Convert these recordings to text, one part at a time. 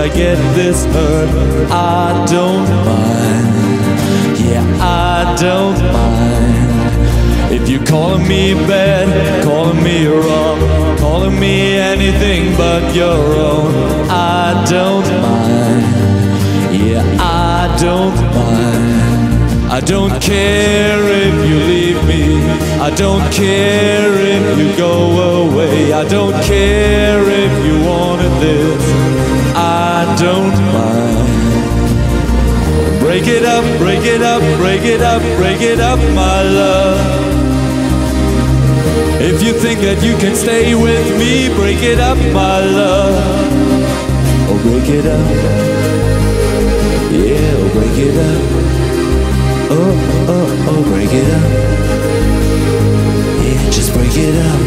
I get this hurt. I don't mind. Yeah, I don't mind. If you're calling me bad, calling me wrong, calling me anything but your own, I don't mind. Yeah, I don't mind. I don't care if you leave me. I don't care if you go away. I don't care if you wanted this. Up, break it up, break it up, break it up, my love. If you think that you can stay with me, break it up, my love. Oh, break it up. Yeah, oh, break it up. Oh, oh, oh, break it up. Yeah, just break it up.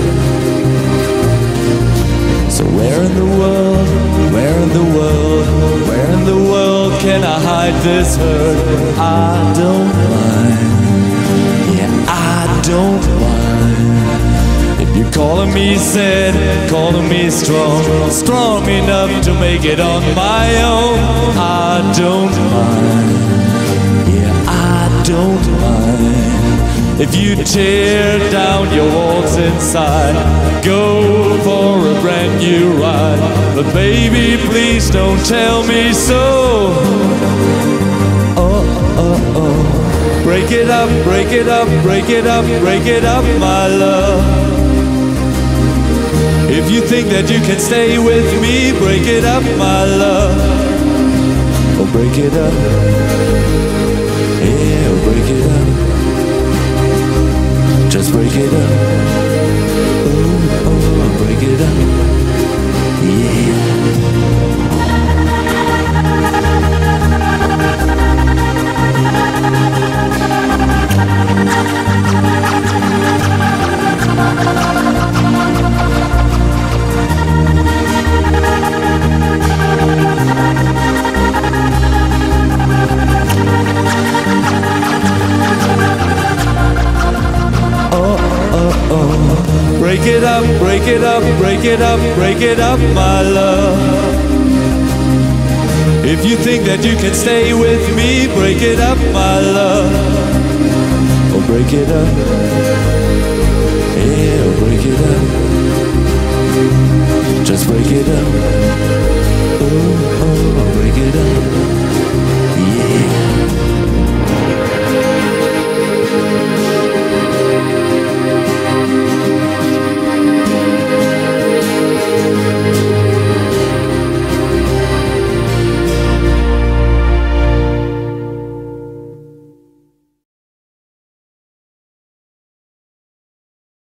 So where in the world, where in the world, where in the world can I hide this hurt? I don't mind. Yeah, I don't mind. If you're calling me sad, calling me strong, strong enough to make it on my own, I don't mind if you tear down your walls inside. Go for a brand new ride, but baby, please don't tell me so. Oh, oh, oh. Break it up, break it up, break it up, break it up, my love. If you think that you can stay with me, break it up, my love. Oh, break it up. Yeah, oh, break it up. Break it up, break it up, break it up, break it up, my love. If you think that you can stay with me, break it up, my love. Oh, break it up. Yeah, break it up.